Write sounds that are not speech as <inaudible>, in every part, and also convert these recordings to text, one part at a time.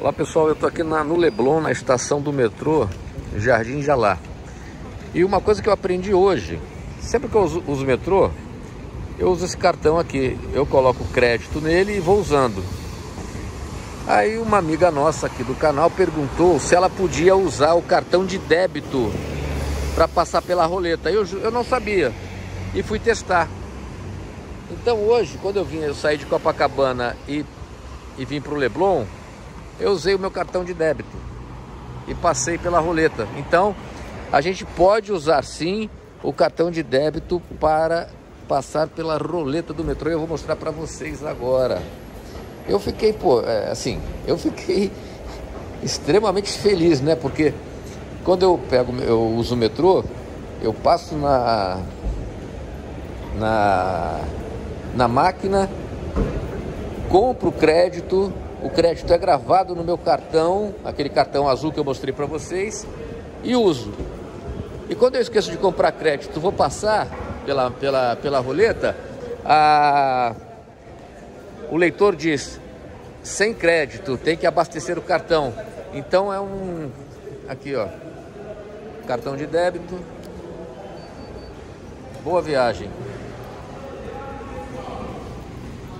Olá pessoal, eu estou aqui na, no Leblon, na estação do metrô Jardim Jalá. E uma coisa que eu aprendi hoje, sempre que eu uso, uso metrô, eu uso esse cartão aqui. Eu coloco crédito nele e vou usando. Aí uma amiga nossa aqui do canal perguntou se ela podia usar o cartão de débito para passar pela roleta. Eu, eu não sabia e fui testar. Então hoje, quando eu vim, eu saí de Copacabana e, e vim para o Leblon, eu usei o meu cartão de débito e passei pela roleta. Então, a gente pode usar sim o cartão de débito para passar pela roleta do metrô. Eu vou mostrar para vocês agora. Eu fiquei, pô, é, assim, eu fiquei <laughs> extremamente feliz, né? Porque quando eu pego, eu uso o metrô, eu passo na na na máquina, compro crédito o crédito é gravado no meu cartão, aquele cartão azul que eu mostrei para vocês, e uso. E quando eu esqueço de comprar crédito, vou passar pela, pela, pela roleta, a... o leitor diz, sem crédito, tem que abastecer o cartão. Então é um, aqui ó, cartão de débito, boa viagem.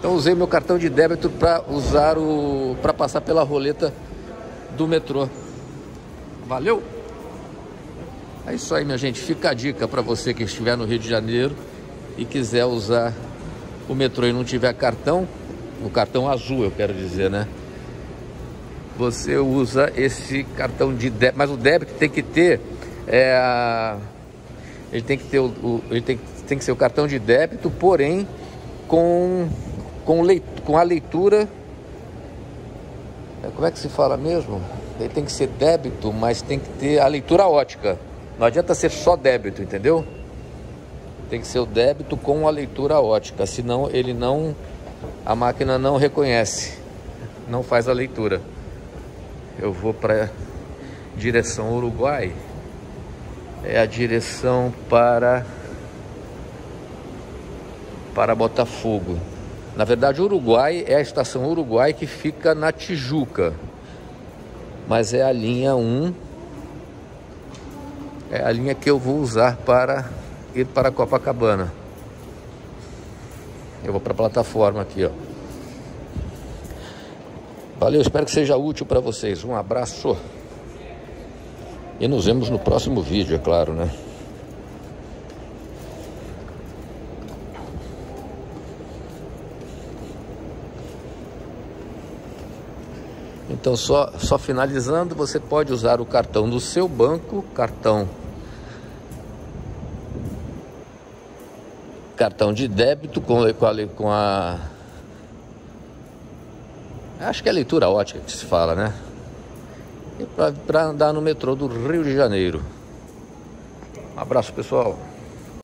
Então usei meu cartão de débito para usar o para passar pela roleta do metrô. Valeu? É isso aí, minha gente. Fica a dica para você que estiver no Rio de Janeiro e quiser usar o metrô e não tiver cartão, o cartão azul, eu quero dizer, né? Você usa esse cartão de débito, mas o débito tem que ter é, ele tem que ter o, o ele tem, tem que ser o cartão de débito, porém com com, leit com a leitura. É, como é que se fala mesmo? Ele tem que ser débito, mas tem que ter a leitura ótica. Não adianta ser só débito, entendeu? Tem que ser o débito com a leitura ótica, senão ele não. A máquina não reconhece, não faz a leitura. Eu vou para direção Uruguai. É a direção para para Botafogo. Na verdade, Uruguai é a estação Uruguai que fica na Tijuca. Mas é a linha 1. É a linha que eu vou usar para ir para Copacabana. Eu vou para a plataforma aqui, ó. Valeu, espero que seja útil para vocês. Um abraço. E nos vemos no próximo vídeo, é claro, né? Então, só, só finalizando, você pode usar o cartão do seu banco, cartão cartão de débito com, com, a, com a acho que é a leitura ótica que se fala, né? Para andar no metrô do Rio de Janeiro. Um abraço, pessoal.